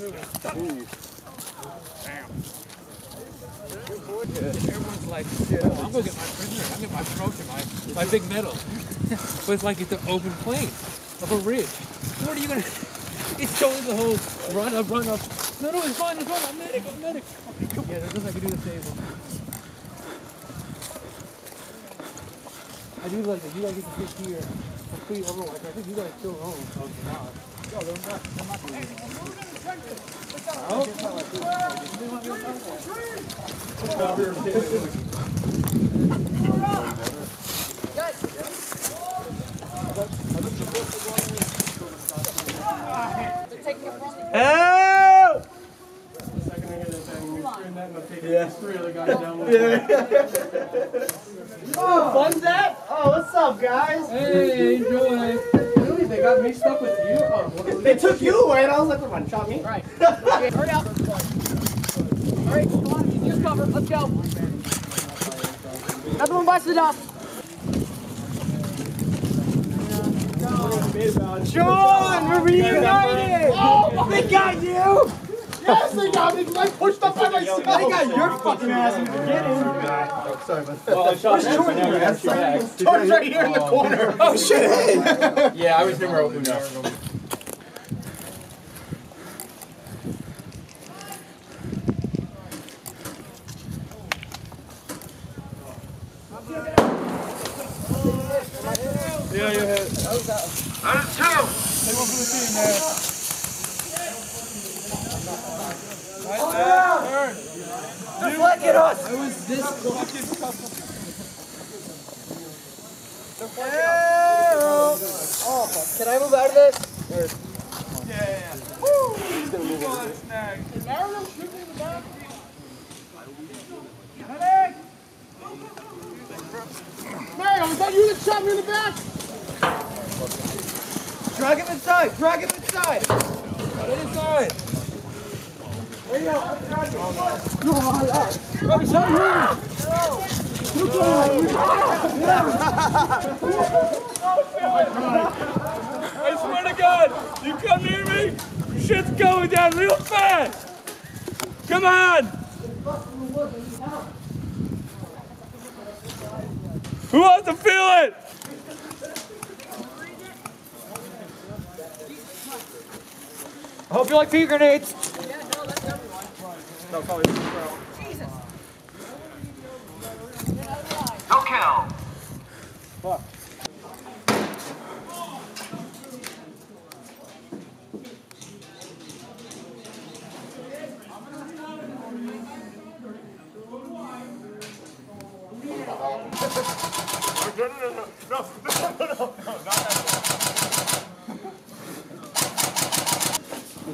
Everyone's like, oh, I'm going to get my prisoner. I'm going to get my promotion, my, my big medal. but it's like it's an open plain of a ridge. What are you going to... It's showing the whole run up, run up. No, no, it's fine, it's fine. I'm medic, I'm medic. Yeah, there's nothing I can do to save. I do like that you guys get to sit here completely overwatch. I think you guys still own. Oh, God. Yo, they're not, they're not doing Help! Oh, fun's that? Oh, what's up, guys? Hey, enjoy. Really? They got mixed up with you? Oh, they took you away, and I was like, come on, shot me? Right. Okay, hurry up. All right, come on, use cover. Let's go. Everyone busted up. Sean, we're reunited! Oh, they got you! Yes, they got me because I pushed up by myself. They got your fucking ass in the beginning. sorry about that. Well, Sean, that's Jordan, now we have two man. bags. Jordan's right here in the corner. Oh, shit, hey! Yeah, I was numero uno. Yeah, you had. Look at us! It was this fucking Can I move out of this? Man, was that you that shot me in the back? Drag him inside, drag him inside. Get inside. I swear to God, you come near me, shit's going down real fast. Come on. Who wants to feel it? I hope you like pea grenades. No sorry. Jesus. No kill.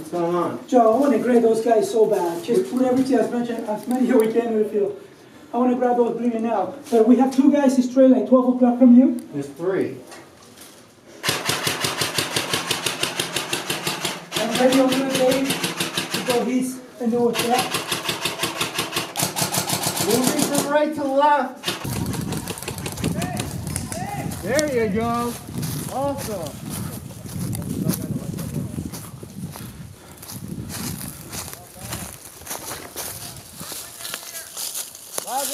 What's going on? Joe, I want to grab those guys so bad. Just put everything as much as many as we can in the field. I want to grab those, bring it now. But we have two guys straight like 12 o'clock from you. There's three. And ready on the day to go east and north. Yeah? Moving from right to left. There you go. Awesome.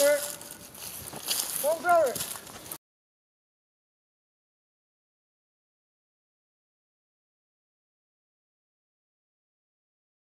over. Falls over.